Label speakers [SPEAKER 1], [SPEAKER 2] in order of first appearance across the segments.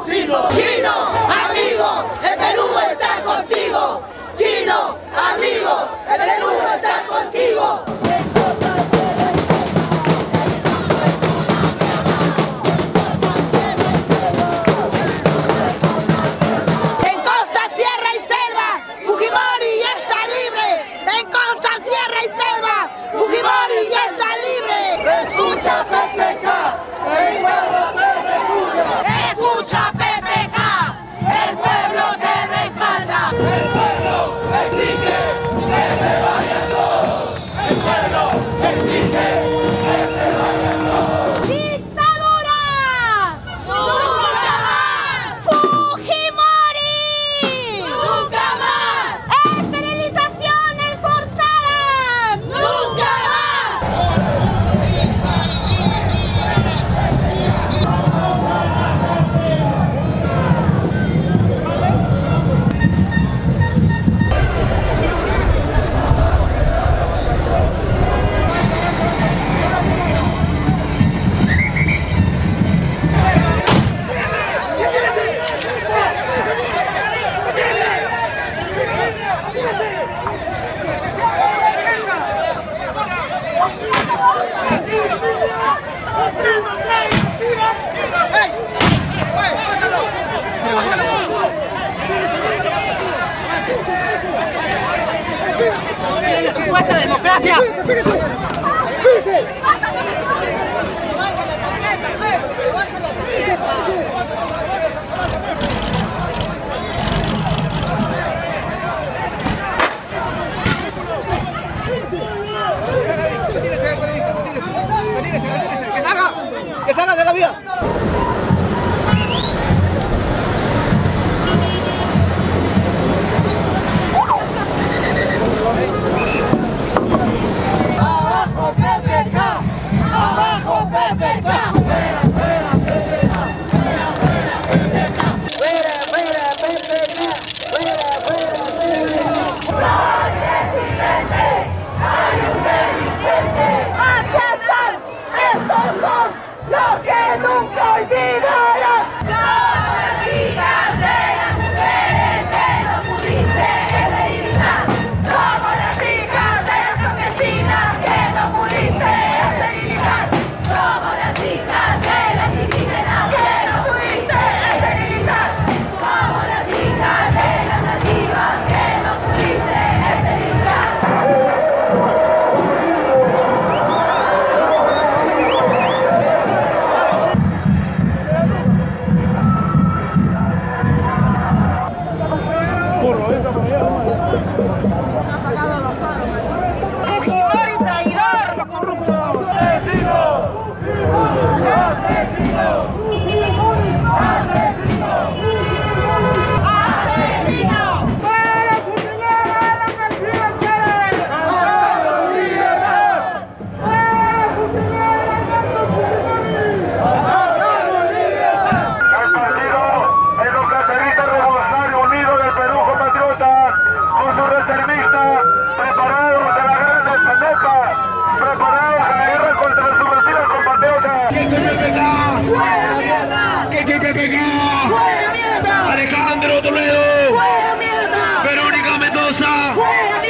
[SPEAKER 1] asesino.
[SPEAKER 2] ¡Supuesta democracia!
[SPEAKER 3] ¡Que salga! ¡Que de la vía!
[SPEAKER 1] ¡Fuera mierda!
[SPEAKER 4] Alejandro Toledo.
[SPEAKER 1] ¡Fuera mierda!
[SPEAKER 4] Verónica Mendoza.
[SPEAKER 1] ¡Fuera mierda!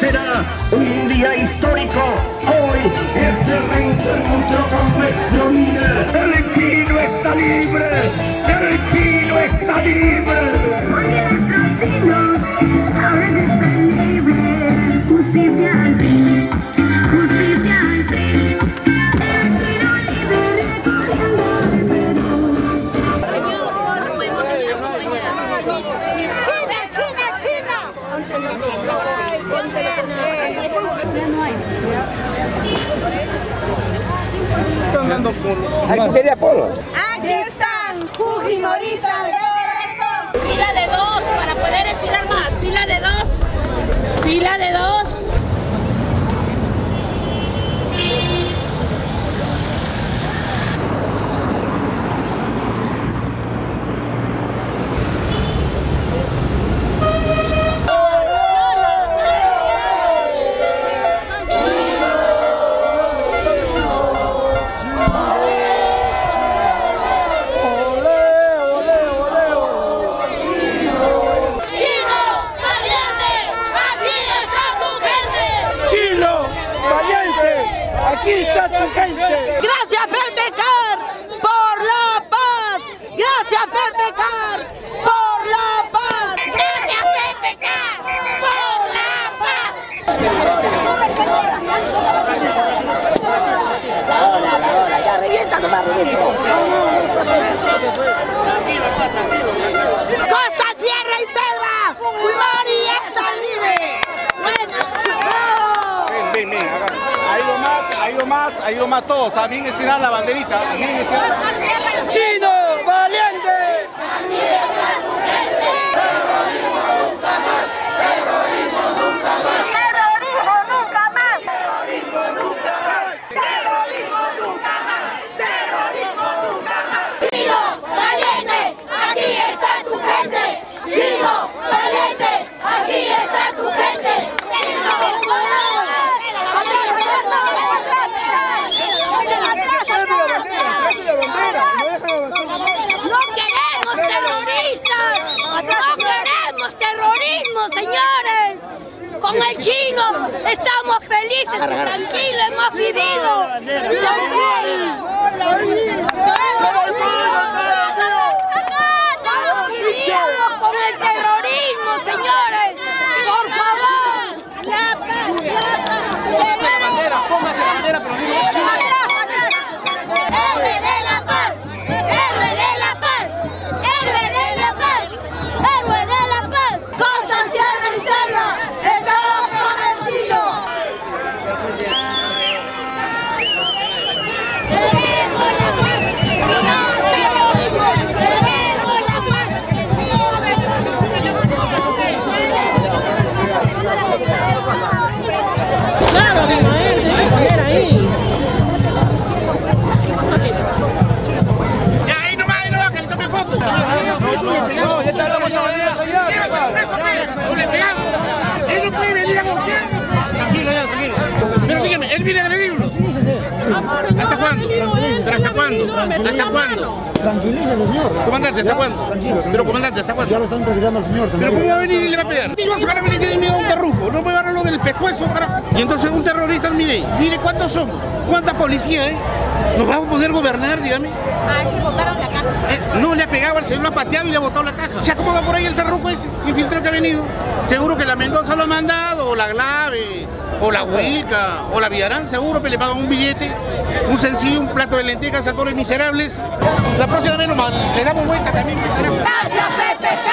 [SPEAKER 5] Será un día histórico. Hoy el reencuentro con nuestro líder. El chino está libre. El chino está libre.
[SPEAKER 3] Revienta nomás, revienta. Costa, Sierra y Selva, Fujimori está libre.
[SPEAKER 6] Ven, ven, ven, acá. Ahí lo más, ahí lo más, ahí lo más todos. A bien estirar la banderita. Bien estirar.
[SPEAKER 1] Chino, valiente.
[SPEAKER 3] Terrorismo nunca más. Terrorismo nunca más. Terrorismo nunca más. Terrorismo nunca más. Chino, valiente, aquí está tu gente. Chino, valiente, aquí está tu gente. Chino, No queremos terroristas. No queremos terrorismo, señores. Con el chino estamos felices, tranquilos, hemos vivido. Con el terrorismo, señores. Por favor. La paz, la paz.
[SPEAKER 6] la bandera, póngase la bandera, pero
[SPEAKER 5] él viene a agredirlo. ¿Hasta cuándo? ¿Pero hasta cuándo? ¿Hasta cuándo?
[SPEAKER 7] Tranquilice, señor.
[SPEAKER 5] Comandante, ¿hasta cuándo?
[SPEAKER 7] Tranquilo.
[SPEAKER 5] Pero comandante, ¿hasta
[SPEAKER 7] Ya
[SPEAKER 5] cuándo?
[SPEAKER 7] lo están retirando al señor.
[SPEAKER 5] Pero. ¿cómo va a venir y le va a pegar? Y vas a y tiene miedo a un terruco. No puede agarrarlo del pescuezo, carajo. Y entonces un terrorista, mire, mire cuántos somos. ¿Cuánta policía hay? ¿Nos vamos a poder gobernar, dígame?
[SPEAKER 8] Ah, se botaron la caja.
[SPEAKER 5] Eh, no le ha pegado al señor, lo ha pateado y le ha botado la caja. O sea, ¿cómo va por ahí el terruco ese? Infiltrado que ha venido. Seguro que la Mendoza lo ha mandado, o la Glave, o la Huilca, o la Villarán, seguro que le pagan un billete, un sencillo, un plato de lentejas a todos miserables. La próxima vez nomás le damos vuelta también.
[SPEAKER 3] Gracias, PPK.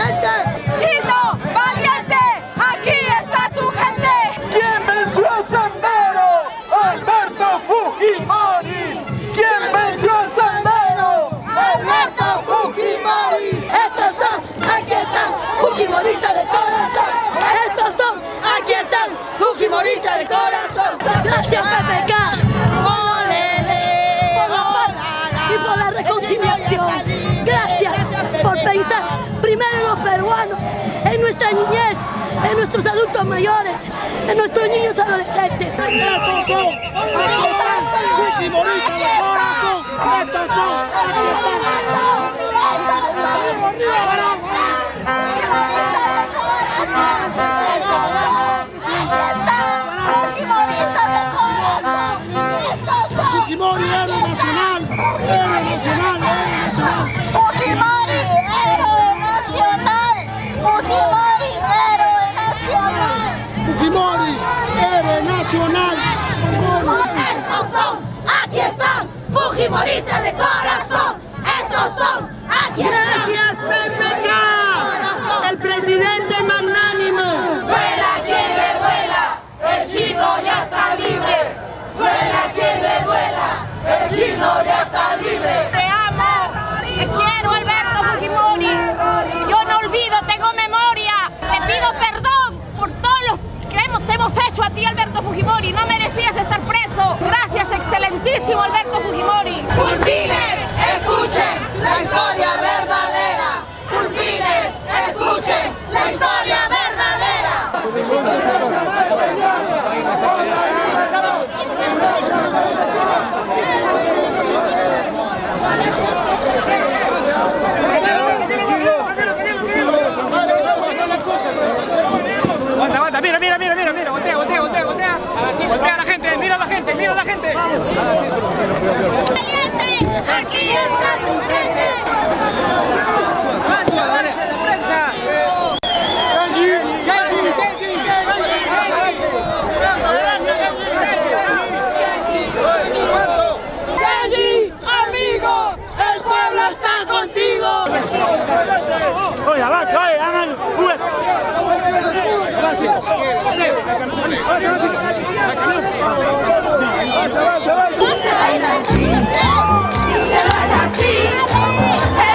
[SPEAKER 3] Gente. Chino, valiente. Aquí está tu gente.
[SPEAKER 1] ¿Quién venció a Sandero? Alberto Fujimori. ¿Quién venció a Sandero?
[SPEAKER 3] Alberto Fujimori. Estos son, aquí están, Fujimoristas de corazón. Estos son, aquí están, Fujimoristas.
[SPEAKER 5] Gracias PPK, por la paz y por la reconciliación. Gracias por pensar en nuestra niñez, en nuestros adultos mayores, en nuestros niños adolescentes.
[SPEAKER 9] Fujimori, héroe nacional, héroe nacional,
[SPEAKER 10] Fujimori, héroe nacional. Estos son, aquí están, Fujimoristas de corazón. Estos son, aquí
[SPEAKER 5] Gracias PPK, el presidente magnánimo.
[SPEAKER 10] Vuela quien le duela, el chino ya está libre. Vuela quien le duela, el chino ya está libre.
[SPEAKER 3] Te amo, te quiero Alberto Fujimori. Yo no olvido, tengo memoria. Te pido perdón por todo lo que hemos, te hemos a ti Alberto Fujimori. No merecías estar preso. Gracias, excelentísimo Alberto
[SPEAKER 10] Aquí está tu gente.
[SPEAKER 9] Genji, amigo, el pueblo está contigo.
[SPEAKER 11] Oye, avanza, oye, hagan,
[SPEAKER 10] Se así, se baila
[SPEAKER 12] Tennessee.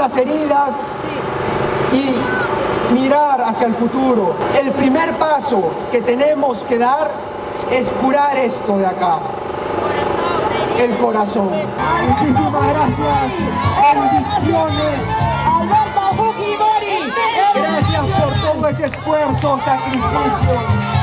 [SPEAKER 12] Las heridas y mirar hacia el futuro. El primer paso que tenemos que dar es curar esto de acá. El corazón. Muchísimas gracias. Bendiciones.
[SPEAKER 10] Alberto Fujimori.
[SPEAKER 12] Gracias por todo ese esfuerzo, sacrificio.